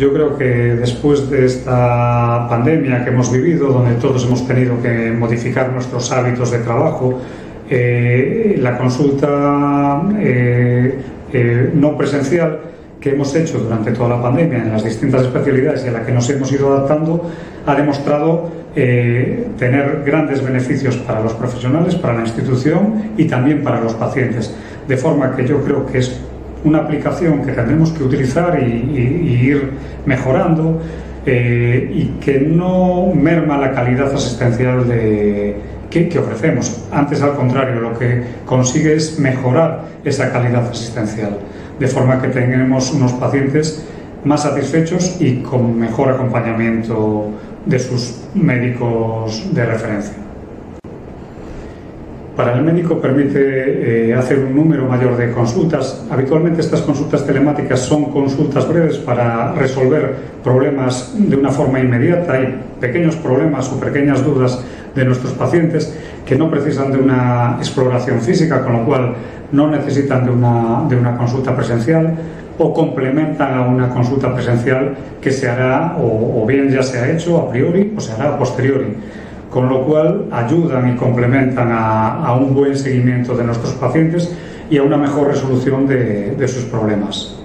Yo creo que después de esta pandemia que hemos vivido, donde todos hemos tenido que modificar nuestros hábitos de trabajo, eh, la consulta eh, eh, no presencial que hemos hecho durante toda la pandemia en las distintas especialidades y a la que nos hemos ido adaptando ha demostrado tener grandes beneficios para los profesionales, para la institución y también para los pacientes. De forma que yo creo que es una aplicación que tendremos que utilizar y, ir mejorando eh, y que no merma la calidad asistencial de, que, que, ofrecemos. Antes, al contrario, lo que consigue es mejorar esa calidad asistencial, de forma que tengamos unos pacientes más satisfechos y con mejor acompañamiento de sus médicos de referencia. Para el médico permite eh, hacer un número mayor de consultas. Habitualmente estas consultas telemáticas son consultas breves para resolver problemas de una forma inmediata. Hay pequeños problemas o pequeñas dudas de nuestros pacientes que no precisan de una exploración física, con lo cual no necesitan de una, de una consulta presencial o complementan a una consulta presencial que se hará o, o bien ya se ha hecho a priori o se hará a posteriori con lo cual ayudan y complementan a, un buen seguimiento de nuestros pacientes y a una mejor resolución de sus problemas.